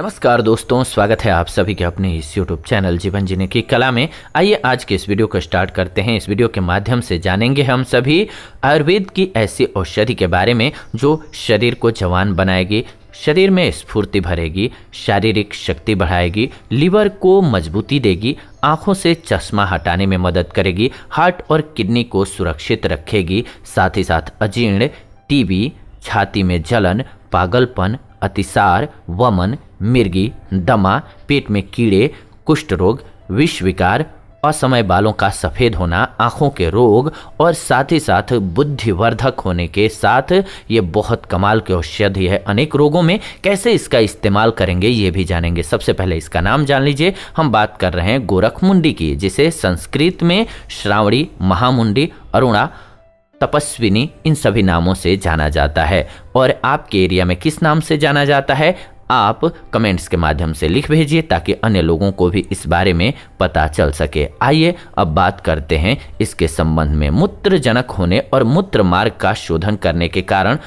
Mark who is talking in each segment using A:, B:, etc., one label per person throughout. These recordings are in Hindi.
A: नमस्कार दोस्तों, स्वागत है आप सभी के अपने इस YouTube चैनल जीवन जीने की कला में। आइए आज के इस वीडियो को स्टार्ट करते हैं। इस वीडियो के माध्यम से जानेंगे हम सभी आयुर्वेद की ऐसी औषधि के बारे में जो शरीर को जवान बनाएगी, शरीर में स्फूर्ति भरेगी, शारीरिक शक्ति बढ़ाएगी, लीवर को मजबूती देगी, आँखों से चश्मा हटाने में मदद करेगी, हार्ट और किडनी को सुरक्षित रखेगी, साथ ही साथ अजीर्ण, टीबी, छाती में जलन, पागलपन, अतिसार, वमन मिर्गी, दमा, पेट में कीड़े, कुष्ठ रोग, विष विकार, असमय बालों का सफ़ेद होना, आँखों के रोग और साथ ही साथ बुद्धिवर्धक होने के साथ ये बहुत कमाल की औषधि है। अनेक रोगों में कैसे इसका इस्तेमाल करेंगे ये भी जानेंगे। सबसे पहले इसका नाम जान लीजिए। हम बात कर रहे हैं गोरखमुंडी की, जिसे संस्कृत में श्रावणी, महामुंडी, अरुणा, तपस्विनी इन सभी नामों से जाना जाता है। और आपके एरिया में किस नाम से जाना जाता है? आप कमेंट्स के माध्यम से लिख भेजिए ताकि अन्य लोगों को भी इस बारे में पता चल सके। आइए अब बात करते हैं इसके संबंध में मूत्रजनक होने और मूत्र मार्ग का शोधन करने के कारण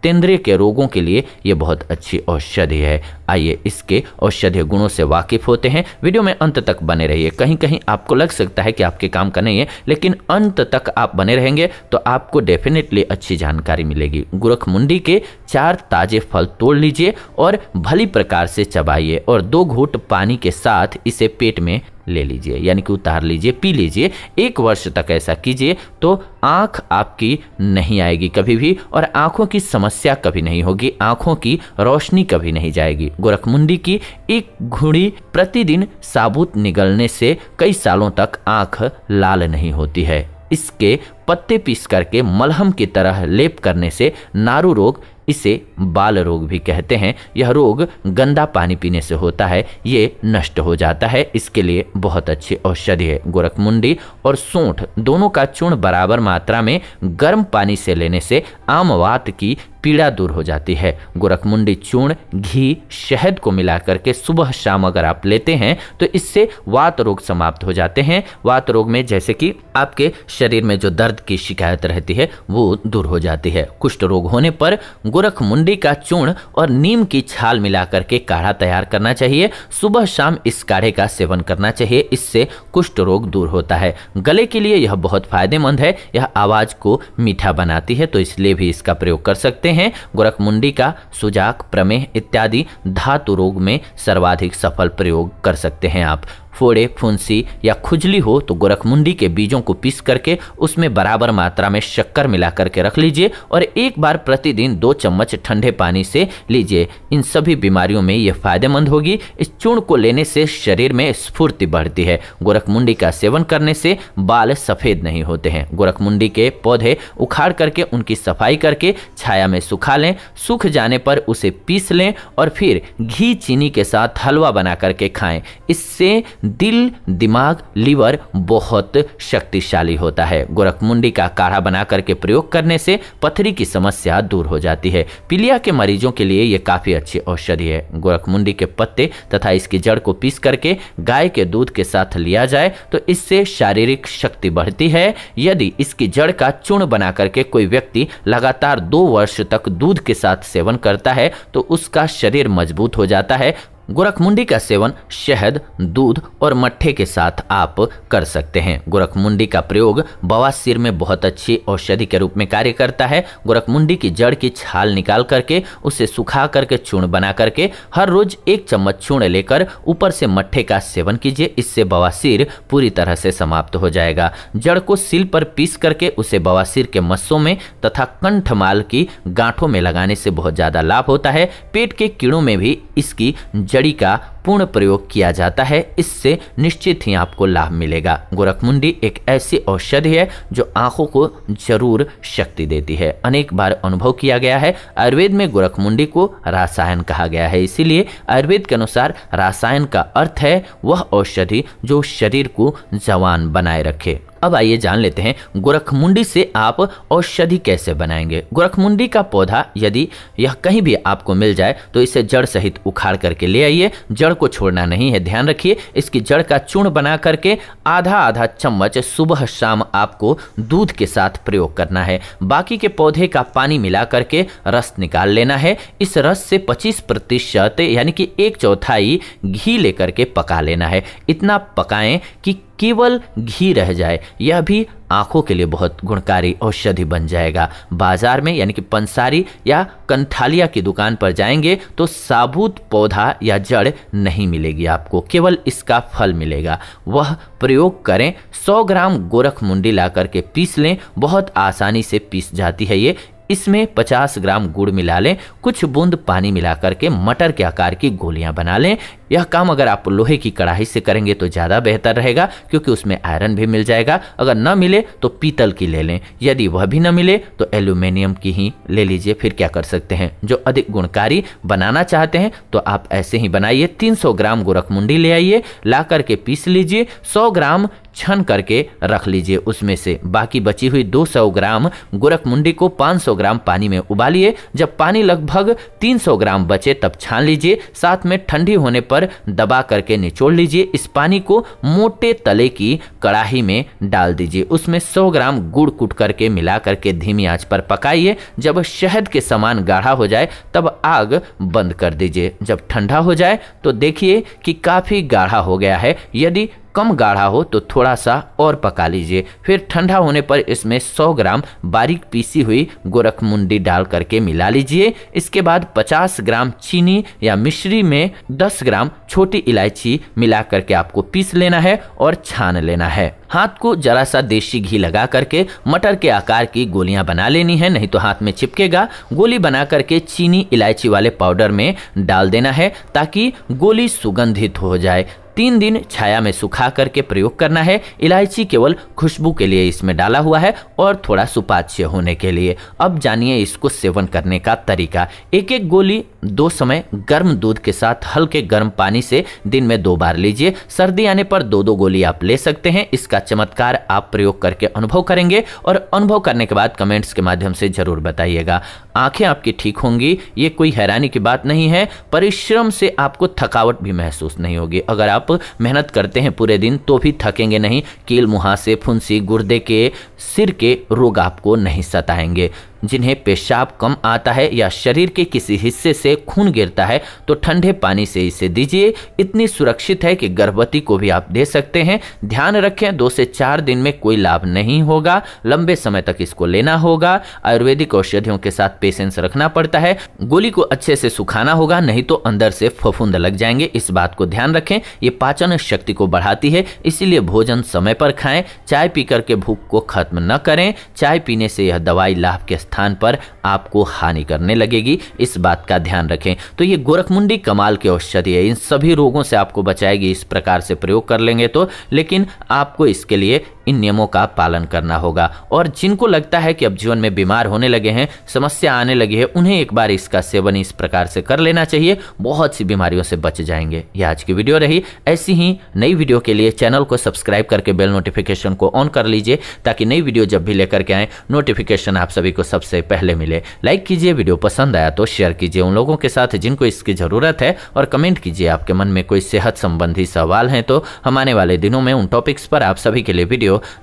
A: मूत्रेंद्रिय के रोगों के लिए ये बहुत अच्छी औषधि है। आइए इसके औषधीय गुणों से वाकिफ होते हैं। वीडियो में अंत तक बने रहिए। कहीं कहीं आपको लग सकता है कि आपके काम का नहीं है, लेकिन अंत तक आप बने रहेंगे तो आपको डेफिनेटली अच्छी जानकारी मिलेगी। गुरखमुंडी के चार ताजे फल तोड़ लीजिए और भली प्रकार से चबाइए और दो घूट पानी के साथ इसे पेट में ले लीजिए, यानी कि उतार लीजिए, पी लीजिए, एक वर्ष तक ऐसा कीजिए तो आँख आपकी नहीं आएगी कभी भी और आँखों की समस्या कभी नहीं होगी, आँखों की रोशनी कभी नहीं जाएगी। गोरखमुंडी की एक घुड़ी प्रतिदिन साबुत निगलने से कई सालों तक आँख लाल नहीं होती है। इसके पत्ते पीस करके मलहम की तरह लेप करने से नारू रोग इसे बाल रोग भी कहते हैं। यह रोग गंदा पानी पीने से होता है। ये नष्ट हो जाता है। इसके लिए बहुत अच्छी औषधि है। गोरखमुंडी और सूंठ दोनों का चूर्ण बराबर मात्रा में गर्म पानी से लेने से आमवात की पीड़ा दूर हो जाती है। गोरखमुंडी चूर्ण, घी, शहद को मिला करके सुबह शाम अगर आप लेते हैं तो इससे वात रोग समाप्त हो जाते हैं। वात रोग में जैसे कि आपके शरीर में जो दर्द की शिकायत रहती है, वो दूर हो जाती है। कुष्ठ रोग होने पर गोरखमुंडी का चूर्ण और नीम की छाल मिला करके काढ़ा तैयार करना चाहिए। सुबह शाम इस काढ़े का सेवन करना चाहिए, इससे कुष्ठ रोग दूर होता है। गले के लिए यह बहुत फ़ायदेमंद है। यह आवाज़ को मीठा बनाती है तो इसलिए भी इसका प्रयोग कर सकते हैं। गोरखमुंडी का सुजाक, प्रमेह इत्यादि धातु रोग में सर्वाधिक सफल प्रयोग कर सकते हैं आप। फोड़े, फुंसी या खुजली हो तो गोरखमुंडी के बीजों को पीस करके उसमें बराबर मात्रा में शक्कर मिला करके रख लीजिए और एक बार प्रतिदिन दो चम्मच ठंडे पानी से लीजिए। इन सभी बीमारियों में यह फ़ायदेमंद होगी। इस चूर्ण को लेने से शरीर में स्फूर्ति बढ़ती है। गोरखमुंडी का सेवन करने से बाल सफ़ेद नहीं होते हैं। गोरखमुंडी के पौधे उखाड़ करके उनकी सफ़ाई करके छाया में सुखा लें, सूख जाने पर उसे पीस लें और फिर घी चीनी के साथ हलवा बना करके खाएँ। इससे दिल, दिमाग, लीवर बहुत शक्तिशाली होता है। गोरखमुंडी का काढ़ा बना करके प्रयोग करने से पथरी की समस्या दूर हो जाती है। पीलिया के मरीजों के लिए ये काफ़ी अच्छी औषधि है। गोरखमुंडी के पत्ते तथा इसकी जड़ को पीस करके गाय के दूध के साथ लिया जाए तो इससे शारीरिक शक्ति बढ़ती है। यदि इसकी जड़ का चूर्ण बना करके कोई व्यक्ति लगातार दो वर्ष तक दूध के साथ सेवन करता है तो उसका शरीर मज़बूत हो जाता है। गोरखमुंडी का सेवन शहद, दूध और मट्ठे के साथ आप कर सकते हैं। गोरखमुंडी का प्रयोग बवासीर में बहुत अच्छी औषधि के रूप में कार्य करता है। गोरखमुंडी की जड़ की छाल निकाल करके, उसे सुखा करके, चूर्ण बना करके, हर रोज एक चम्मच चूर्ण लेकर ऊपर से मट्ठे का सेवन कीजिए। इससे बवासीर पूरी तरह से समाप्त हो जाएगा। जड़ को सिल पर पीस करके उसे बवासीर के मस्सों में तथा कंठमाल की गांठों में लगाने से बहुत ज़्यादा लाभ होता है। पेट के कीड़ों में भी इसकी जड़ जड़ी का पूर्ण प्रयोग किया जाता है, इससे निश्चित ही आपको लाभ मिलेगा। गोरखमुंडी एक ऐसी औषधि है जो आँखों को ज़रूर शक्ति देती है। अनेक बार अनुभव किया गया है, आयुर्वेद में गोरखमुंडी को रासायन कहा गया है। इसीलिए आयुर्वेद के अनुसार रासायन का अर्थ है, वह औषधि जो शरीर को जवान बनाए रखे। अब आइए जान लेते हैं गोरखमुंडी से आप औषधि कैसे बनाएँगे? गोरखमुंडी का पौधा यदि यह कहीं भी आपको मिल जाए तो इसे जड़ सहित उखाड़ करके ले आइए। जड़ को छोड़ना नहीं है, ध्यान रखिए। इसकी जड़ का चूर्ण बना करके आधा आधा चम्मच सुबह शाम आपको दूध के साथ प्रयोग करना है। बाकी के पौधे का पानी मिला करके रस निकाल लेना है। इस रस से 25 प्रतिशत यानी कि एक चौथाई घी लेकर के पका लेना है। इतना पकाएँ कि केवल घी रह जाए, यह भी आँखों के लिए बहुत गुणकारी औषधि बन जाएगा। बाज़ार में यानी कि पंसारी या कंथालिया की दुकान पर जाएँगे तो साबुत पौधा या जड़ नहीं मिलेगी आपको, केवल इसका फल मिलेगा। वह प्रयोग करें 100 ग्राम गोरख मुंडी ला करके पीस लें, बहुत आसानी से पीस जाती है ये। इसमें 50 ग्राम गुड़ मिला लें, कुछ बूंद पानी मिला करके मटर के आकार की गोलियाँ बना लें यह काम अगर आप लोहे की कढ़ाई से करेंगे तो ज़्यादा बेहतर रहेगा, क्योंकि उसमें आयरन भी मिल जाएगा। अगर न मिले तो पीतल की ले लें। यदि वह भी न मिले तो एल्यूमिनियम की ही ले लीजिए, फिर क्या कर सकते हैं? जो अधिक गुणकारी बनाना चाहते हैं तो आप ऐसे ही बनाइए। 300 ग्राम गोरखमुंडी ले आइए ला करके पीस लीजिए 100 ग्राम छन करके रख लीजिए उसमें से। बाकी बची हुई 200 ग्राम गोरखमुंडी को 500 ग्राम पानी में उबालिए। जब पानी लगभग 300 ग्राम बचे, तब छान लीजिए। साथ में ठंडी होने पर दबा करके निचोड़ लीजिए। इस पानी को मोटे तले की कड़ाही में डाल दीजिए। उसमें 100 ग्राम गुड़ कुट करके मिला करके धीमी आँच पर पकाइए। जब शहद के समान गाढ़ा हो जाए, तब आग बंद कर दीजिए। जब ठंडा हो जाए तो देखिए कि काफ़ी गाढ़ा हो गया है। यदि कम गाढ़ा हो तो थोड़ा सा और पका लीजिए। फिर ठंडा होने पर इसमें 100 ग्राम बारीक पीसी हुई गोरखमुंडी डाल करके मिला लीजिए। इसके बाद 50 ग्राम चीनी या मिश्री में 10 ग्राम छोटी इलायची मिला करके आपको पीस लेना है और छान लेना है। हाथ को जरा सा देसी घी लगा करके मटर के आकार की गोलियाँ बना लेनी है, नहीं तो हाथ में चिपकेगा। गोली बना करके चीनी इलायची वाले पाउडर में डाल देना है ताकि गोली सुगंधित हो जाए। तीन दिन छाया में सुखा करके प्रयोग करना है। इलायची केवल खुशबू के लिए इसमें डाला हुआ है और थोड़ा सुपाच्य होने के लिए। अब जानिए इसको सेवन करने का तरीका। एक एक गोली दो समय गर्म दूध के साथ हल्के गर्म पानी से दिन में दो बार लीजिए। सर्दी आने पर दो दो गोली आप ले सकते हैं। इसका चमत्कार आप प्रयोग करके अनुभव करेंगे और अनुभव करने के बाद कमेंट्स के माध्यम से ज़रूर बताइएगा। आँखें आपकी ठीक होंगी, ये कोई हैरानी की बात नहीं है। परिश्रम से आपको थकावट भी महसूस नहीं होगी। अगर आप मेहनत करते हैं पूरे दिन तो भी थकेंगे नहीं। कील मुहासे फुंसी गुर्दे के सिर के रोग आपको नहीं सताएँगे। जिन्हें पेशाब कम आता है या शरीर के किसी हिस्से से खून गिरता है तो ठंडे पानी से इसे दीजिए। इतनी सुरक्षित है कि गर्भवती को भी आप दे सकते हैं। ध्यान रखें, दो से चार दिन में कोई लाभ नहीं होगा। लंबे समय तक इसको लेना होगा। आयुर्वेदिक औषधियों के साथ पेशेंस रखना पड़ता है। गोली को अच्छे से सुखाना होगा, नहीं तो अंदर से फफूंद लग जाएँगे। इस बात को ध्यान रखें, ये पाचन शक्ति को बढ़ाती है, इसीलिए भोजन समय पर खाएँ। चाय पीकर के भूख को खत्म न करें। चाय पीने से यह दवाई लाभ के स्थान पर आपको हानि करने लगेगी। इस बात का ध्यान रखें। तो ये गोरखमुंडी कमाल की औषधि है। इन सभी रोगों से आपको बचाएगी। इस प्रकार से प्रयोग कर लेंगे तो। लेकिन आपको इसके लिए इन नियमों का पालन करना होगा। और जिनको लगता है कि अब जीवन में बीमार होने लगे हैं, समस्या आने लगी है, उन्हें एक बार इसका सेवन इस प्रकार से कर लेना चाहिए, बहुत सी बीमारियों से बच जाएँगे। ये आज की वीडियो रही। ऐसी ही नई वीडियो के लिए चैनल को सब्सक्राइब करके बेल नोटिफिकेशन को ऑन कर लीजिए, ताकि नई वीडियो जब भी लेकर के आए, नोटिफिकेशन आप सभी को सबसे पहले मिले। लाइक कीजिए, वीडियो पसंद आया तो शेयर कीजिए उन लोगों के साथ जिनको इसकी ज़रूरत है, और कमेंट कीजिए, आपके मन में कोई सेहत संबंधी सवाल है तो हम आने वाले दिनों में उन टॉपिक्स पर आप सभी के लिए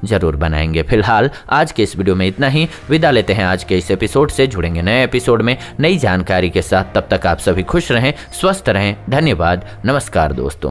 A: ज़रूर बनाएँगे। फ़िलहाल आज के इस वीडियो में इतना ही। विदा लेते हैं आज के इस एपिसोड से। जुड़ेंगे नए एपिसोड में नई जानकारी के साथ। तब तक आप सभी खुश रहें, स्वस्थ रहें। धन्यवाद। नमस्कार दोस्तों।